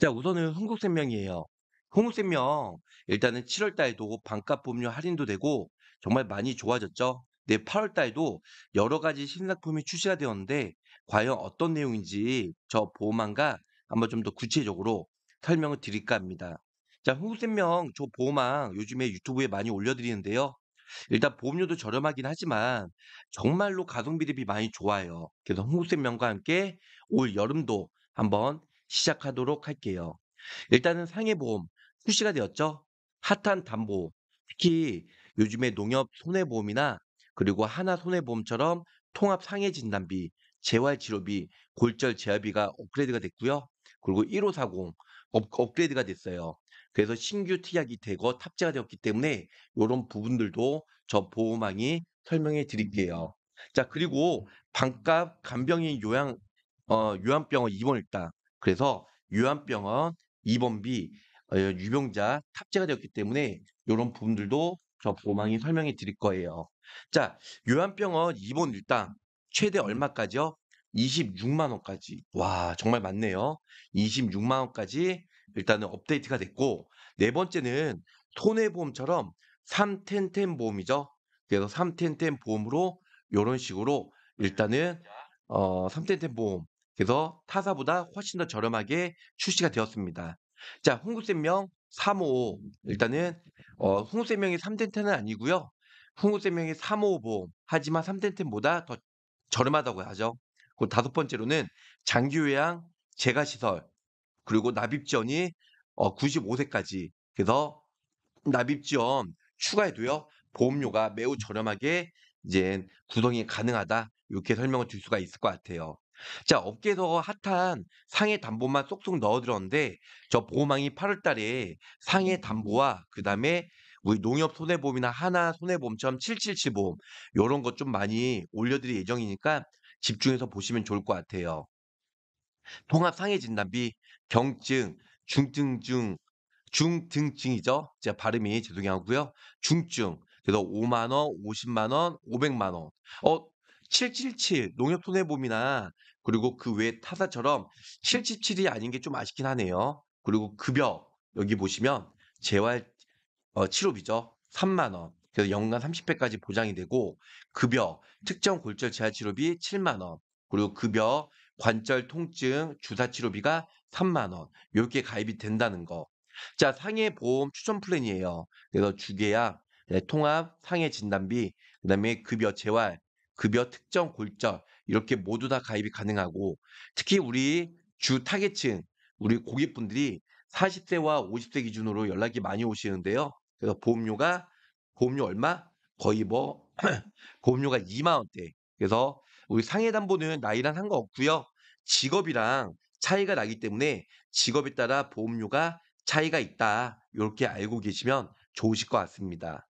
자, 우선은 흥국생명이에요. 흥국생명 일단은 7월 달도 반값 보험료 할인도 되고 정말 많이 좋아졌죠. 네, 8월 달도 여러 가지 신상품이 출시가 되었는데 과연 어떤 내용인지 저 보험왕과 한번 좀 더 구체적으로 설명을 드릴까 합니다. 자, 흥국생명 저 보험왕 요즘에 유튜브에 많이 올려드리는데요. 일단 보험료도 저렴하긴 하지만 정말로 가성비 대비 많이 좋아요. 그래서 흥국생명과 함께 올 여름도 한번 시작하도록 할게요. 일단은 상해보험 출시가 되었죠. 핫한 담보, 특히 요즘에 농협 손해보험이나 그리고 하나 손해보험처럼 통합 상해 진단비, 재활 치료비, 골절 재활비가 업그레이드가 됐고요. 그리고 1540 up, 업그레이드가 됐어요. 그래서 신규 특약이 되고 탑재가 되었기 때문에 이런 부분들도 저 보호망이 설명해 드릴게요. 자, 그리고 반값 간병인 요양 어, 요양병원 입원 일당. 그래서 요양병원 입원비 어, 유병자 탑재가 되었기 때문에 이런 부분들도 저 보호망이 설명해 드릴 거예요. 자, 요양병원 입원 일당 최대 얼마까지요? 26만 원까지. 와, 정말 많네요. 26만 원까지 일단은 업데이트가 됐고 네 번째는 손해보험처럼 3텐텐 보험이죠. 그래서 3텐텐 보험으로 이런 식으로 일단은 어, 3텐텐 보험 그래서 타사보다 훨씬 더 저렴하게 출시가 되었습니다. 자, 홍구생명 355 일단은 어, 홍구생명이 3텐텐은 아니고요. 홍구생명이 355 보험 하지만 3텐텐보다 더 저렴하다고 하죠. 그리고 다섯 번째로는 장기요양 재가시설 그리고 납입지원이 어, 95세까지 그래서 납입지원 추가해도요 보험료가 매우 저렴하게 이제 구성이 가능하다 이렇게 설명을 드릴 수가 있을 것 같아요. 자 업계에서 핫한 상해 담보만 쏙쏙 넣어 들었는데 저 보험왕이 8월 달에 상해 담보와 그 다음에 우리 농협 손해보험이나 하나 손해보험처럼 777 보험 요런 것 좀 많이 올려 드릴 예정이니까 집중해서 보시면 좋을 것 같아요. 통합 상해 진단비, 경증, 중증증, 중등증이죠. 제가 발음이 죄송하고요. 중증. 그래서 5만 원, 50만 원, 500만 원. 어, 777 농협 손해보험이나 그리고 그 외 타사처럼 777이 아닌 게 좀 아쉽긴 하네요. 그리고 급여 여기 보시면 재활 어, 치료비죠. 3만 원. 그래서 연간 30회까지 보장이 되고 급여 특정 골절 재활 치료비 7만 원. 그리고 급여 관절 통증 주사 치료비가 3만 원. 이렇게 가입이 된다는 거. 자, 상해 보험 추천 플랜이에요. 그래서 주계약, 네, 통합 상해 진단비, 그다음에 급여 재활, 급여 특정 골절 이렇게 모두 다 가입이 가능하고 특히 우리 주 타겟층 우리 고객분들이 40세와 50세 기준으로 연락이 많이 오시는데요. 그래서 보험료가 보험료 얼마? 거의 뭐 보험료가 2만 원대. 그래서 우리 상해 담보는 나이랑 상관없고요. 직업이랑 차이가 나기 때문에 직업에 따라 보험료가 차이가 있다. 이렇게 알고 계시면 좋으실 것 같습니다.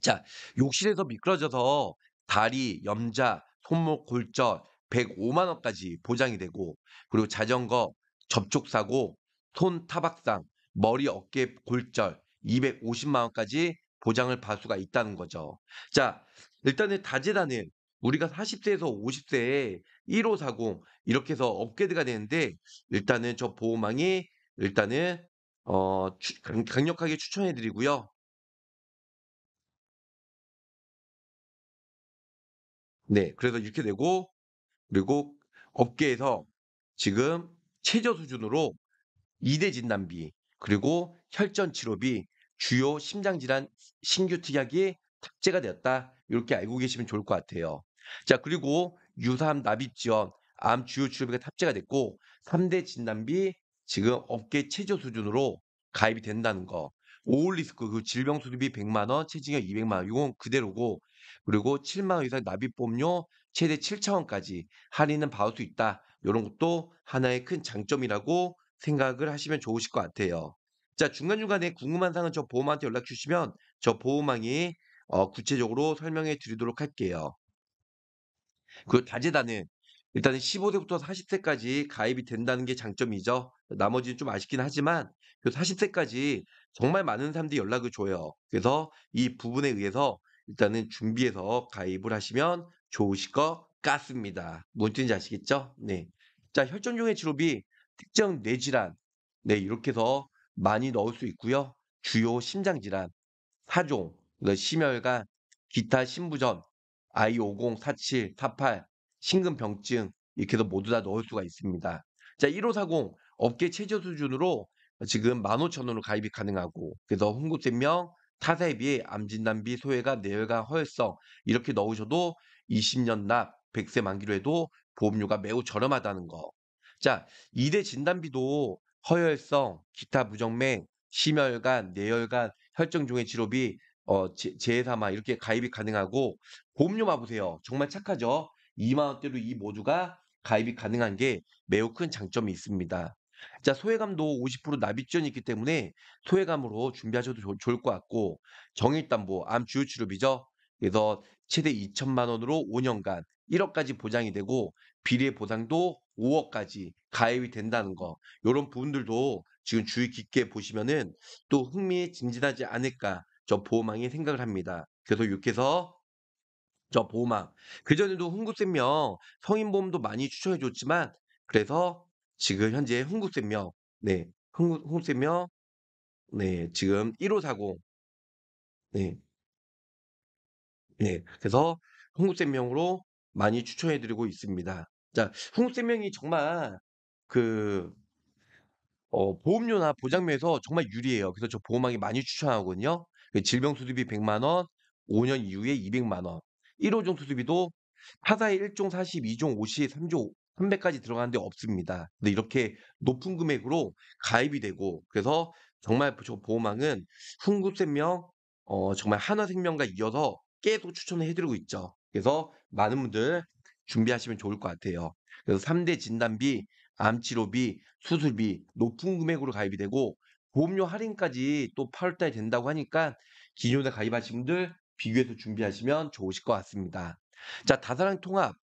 자, 욕실에서 미끄러져서 다리, 염자, 손목 골절 105만 원까지 보장이 되고 그리고 자전거 접촉 사고, 손 타박상, 머리 어깨 골절 250만 원까지 보장을 받을 수가 있다는 거죠. 자, 일단은 다재다능 우리가 40세에서 50세에 1540 이렇게 해서 업그레이드가 되는데 일단은 저 보호망이 일단은 어, 강력하게 추천해 드리고요. 네, 그래서 이렇게 되고 그리고 업계에서 지금 최저 수준으로 2대 진단비, 그리고 혈전 치료비, 주요 심장질환 신규 특약이 탑재가 되었다. 이렇게 알고 계시면 좋을 것 같아요. 자, 그리고 유사암 납입 지원, 암 주요 치료비가 탑재가 됐고 3대 진단비 지금 업계 최저 수준으로 가입이 된다는 거. 오울리스크 그 질병 수리비 100만 원, 체증액 200만 원. 이건 그대로고 그리고 7만 원 이상 납입 보험료 최대 7천 원까지 할인은 받을 수 있다. 이런 것도 하나의 큰 장점이라고 생각을 하시면 좋으실 것 같아요. 자, 중간중간에 궁금한 사항은 저 보험한테 연락 주시면 저 보험왕이 어, 구체적으로 설명해 드리도록 할게요. 그 다재다능 일단은 15세부터 40세까지 가입이 된다는 게 장점이죠. 나머지는 좀 아쉽긴 하지만 그 40세까지 정말 많은 사람들이 연락을 줘요. 그래서 이 부분에 의해서 일단은 준비해서 가입을 하시면 좋으실 것 같습니다. 뭔 뜻인지 아시겠죠? 네. 자, 혈전종의 치료비 특정 뇌질환 네 이렇게 해서 많이 넣을 수 있고요. 주요 심장 질환, 사종, 그 심혈관, 기타 심부전, I50, 47, 48, 심근병증 이렇게 해서 모두 다 넣을 수가 있습니다. 자 1540 업계 최저 수준으로 지금 15,000원으로 가입이 가능하고 그래서 흥국생명, 타사에 비해 암 진단비, 소외가 뇌혈관, 허혈성 이렇게 넣으셔도 20년 납, 100세 만기로 해도 보험료가 매우 저렴하다는 거. 자 2대 진단비도 허혈성, 기타 부정맥, 심혈관, 뇌혈관, 혈전종의 치료비, 어, 재, 재해사마 이렇게 가입이 가능하고 보험료만 보세요. 정말 착하죠? 2만 원대로 이 모두가 가입이 가능한 게 매우 큰 장점이 있습니다. 자, 소외감도 50% 납입 지원이 있기 때문에 소외감으로 준비하셔도 좋- 좋을 것 같고 정일담보 암 주요 치료비죠. 그래서 최대 2천만 원으로 5년간 1억까지 보장이 되고 비례 보상도 5억까지 가입이 된다는 거. 이런 부분들도 지금 주의 깊게 보시면은 또 흥미진진하지 않을까 저 보호망이 생각을 합니다. 그래서 이렇게 해서 저 보호망 그전에도 흥국생명 성인보험도 많이 추천해 줬지만 그래서 지금 현재 흥국생명 네 흥국 흥국생명 네 지금 1540 네 네 그래서 흥국생명으로 많이 추천해 드리고 있습니다. 자 흥국생명이 정말 그 어 보험료나 보장면에서 정말 유리해요. 그래서 저 보험하기 많이 추천하거든요. 그 질병 수술비 100만 원, 5년 이후에 200만 원. 1호종 수술비도 타사의 1종 40, 2종 50, 3종 300까지 들어가는 데 없습니다. 근데 이렇게 높은 금액으로 가입이 되고 그래서 정말 저 보험왕은 흥국생명 어 정말 한화생명과 이어서 계속 추천을 해 드리고 있죠. 그래서 많은 분들 준비하시면 좋을 것 같아요. 그래서 3대 진단비, 암치료비, 수술비 높은 금액으로 가입이 되고 보험료 할인까지 또 8월 달에 된다고 하니까 기존에 가입하신 분들 비교해서 준비하시면 좋으실 것 같습니다. 자, 다사랑 통합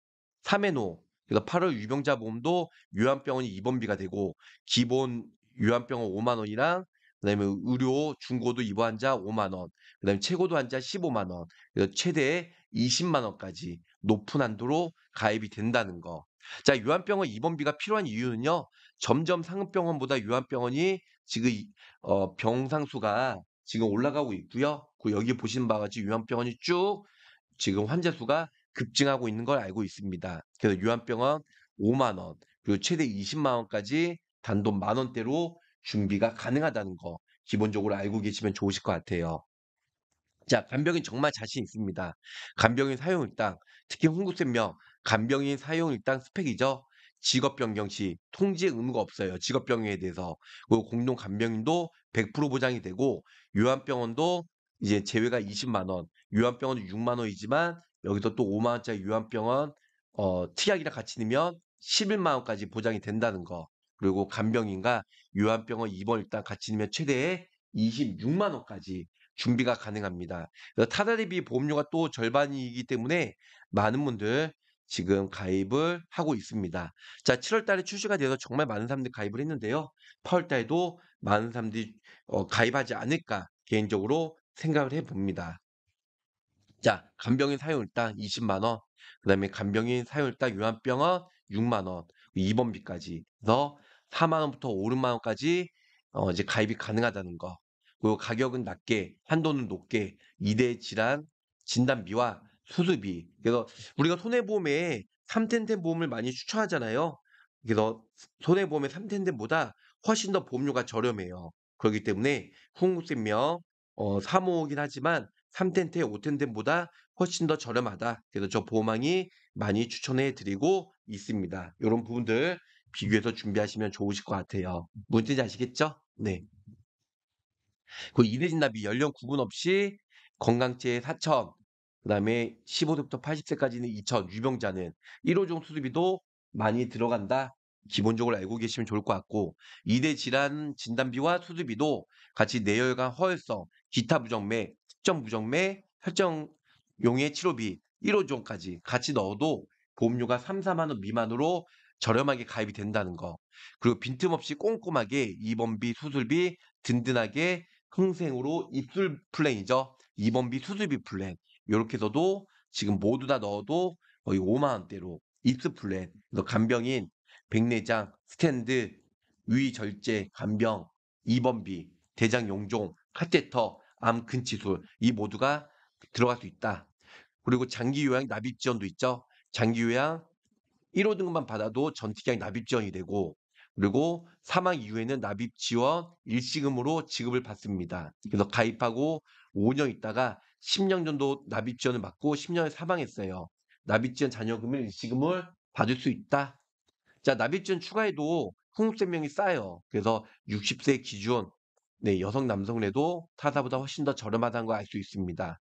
3회노 그래서 8월 유병자 보험도 요한병원이 입원비가 되고 기본 요한병원 5만 원이랑 그다음에 의료 중고도 입원 환자 5만 원, 그다음에 최고도 환자 15만 원, 그래서 최대 20만 원까지 높은 한도로 가입이 된다는 거. 자, 요한병원 입원비가 필요한 이유는요. 점점 상급병원보다 요한병원이 지금 이- 어, 병상수가 지금 올라가고 있고요. 그 여기 보시는 바와 같이 요한병원이 쭉 지금 환자 수가 급증하고 있는 걸 알고 있습니다. 그래서 요한병원 5만 원, 그리고 최대 20만 원까지 단돈 만 원대로 준비가 가능하다는 거 기본적으로 알고 계시면 좋으실 것 같아요. 자, 간병인 정말 자신 있습니다. 간병인 사용 일당, 특히 홍구센명, 간병인 사용 일당 스펙이죠. 직업 변경 시 통지의 의무가 없어요. 직업병에 대해서. 그리고 공동 간병인도 100% 보장이 되고 요한병원도 이제 제외가 20만 원, 요한병원도 6만 원이지만 여기서 또 5만 원짜리 요한병원 어, 특약이랑 같이 넣으면 11만 원까지 보장이 된다는 거. 그리고 간병인과 요한병원 입원 일당 같이 넣으면 최대 26만 원까지 준비가 가능합니다. 그래서 타다 대비 보험료가 또 절반이기 때문에 많은 분들 지금 가입을 하고 있습니다. 자, 7월 달에 출시가 돼서 정말 많은 사람들이 가입을 했는데요. 8월 달에도 많은 사람들이 어, 가입하지 않을까 개인적으로 생각을 해 봅니다. 자, 간병인 사용일당 20만 원, 그 다음에 간병인 사용일당 요한병원 6만 원, 입원비까지 그래서 4만 원부터 5만 원까지 어, 이제 가입이 가능하다는 거. 그리고 가격은 낮게, 한도는 높게, 2대 질환 진단비와 수술비. 그래서 우리가 손해보험에 3텐텐 보험을 많이 추천하잖아요. 그래서 손해보험의 3텐텐보다 훨씬 더 보험료가 저렴해요. 그렇기 때문에 흥국생명 어, 사모이긴 하지만 3텐텐, 5텐텐보다 훨씬 더 저렴하다. 그래서 저 보험왕이 많이 추천해 드리고 있습니다. 이런 부분들 비교해서 준비하시면 좋으실 것 같아요. 뭔지 아시겠죠? 네. 그 이대진 납이 연령 구분 없이 건강제 4천, 그 다음에 15세부터 80세까지는 2천, 유병자는 1호종 수술비도 많이 들어간다. 기본적으로 알고 계시면 좋을 것 같고 이대 질환 진단비와 수술비도 같이 뇌혈관 허혈성, 기타 부정맥, 특정 부정맥, 혈정용의 치료비 1호종까지 같이 넣어도 보험료가 3, 4만 원 미만으로 저렴하게 가입이 된다는 거. 그리고 빈틈없이 꼼꼼하게 입원비, 수술비 든든하게 흥생으로 입술 플랜이죠. 입원비, 수술비 플랜. 요렇게 해서도 지금 모두 다 넣어도 거의 5만 원대로 입술 플랜. 그래서 간병인, 백내장, 스탠드 위절제, 간병, 입원비, 대장 용종, 카테터, 암 근치술 이 모두가 들어갈 수 있다. 그리고 장기 요양 납입 지원도 있죠. 장기 요양 1호 등급만 받아도 전tik약 납입 지원이 되고 그리고 사망 이후에는 납입 지원 일시금으로 지급을 받습니다. 그래서 가입하고 5년 있다가 10년 정도 납입 지원을 받고 10년에 사망했어요. 납입 지원 잔여금을 일시금을 받을 수 있다. 자, 납입 지원 추가해도 흥국생명이 싸요. 그래서 60세 기준 네, 여성 남성에도 타사보다 훨씬 더 저렴하다는 걸 알 수 있습니다.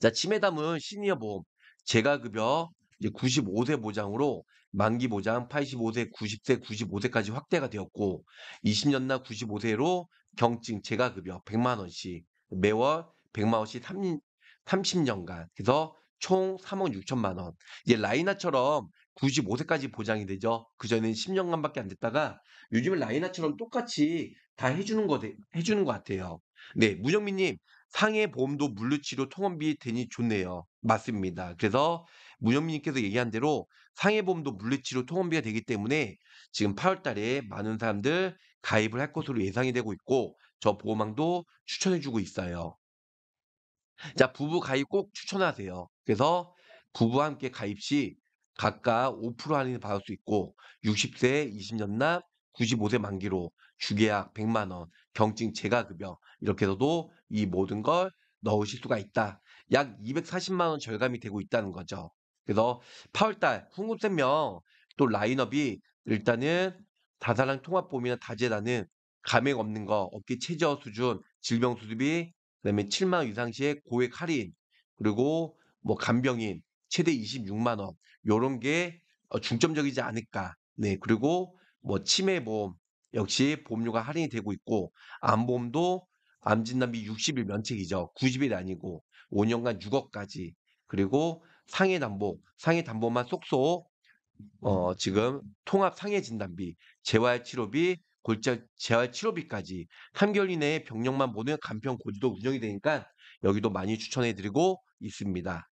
자, 치매담은 시니어 보험, 재가급여 이제 95세 보장으로 만기 보장 85세, 90세, 95세까지 확대가 되었고 20년 나 95세로 경증 재가급여 100만 원씩 매월 100만 원씩 3, 30 년간 그래서 총 3억 6천만 원. 이제 라이나처럼 95세까지 보장이 되죠. 그전에는 10년간밖에 안 됐다가 요즘은 라이나처럼 똑같이 다 해주는 거 해주는 것 같아요. 네, 무정민님 상해 보험도 물류치료 통원비 되니 좋네요. 맞습니다. 그래서 무정민님께서 얘기한 대로 상해 보험도 물류치료 통원비가 되기 때문에 지금 8월 달에 많은 사람들 가입을 할 것으로 예상이 되고 있고 저 보험왕도 추천해주고 있어요. 자, 부부 가입 꼭 추천하세요. 그래서 부부와 함께 가입 시 각각 5% 할인을 받을 수 있고 60세 20년 납 95세 만기로 주계약 100만 원, 경증 재가 급여 이렇게 해서도 이 모든 걸 넣으실 수가 있다. 약 240만 원 절감이 되고 있다는 거죠. 그래서 8월달 흥국생명 또 라인업이 일단은 다사랑 통합보험이나 다재다는 감액 없는 거, 어깨 최저 수준, 질병 수습이 그다음에 7만 원 이상 시에 고액 할인 그리고 뭐 간병인 최대 26만 원 요런 게 어, 중점적이지 않을까. 네. 그리고 뭐 치매 보험 역시 보험료가 할인이 되고 있고 암보험도 암 진단비 60일 면책이죠. 90일 아니고 5년간 6억까지. 그리고 상해 담보, 상해 담보만 쏙쏙 어 지금 통합 상해 진단비, 재활 치료비, 골절 재활 치료비까지 3개월 이내에 병력만 보는 간편 고지도 운영이 되니까 여기도 많이 추천해 드리고 있습니다.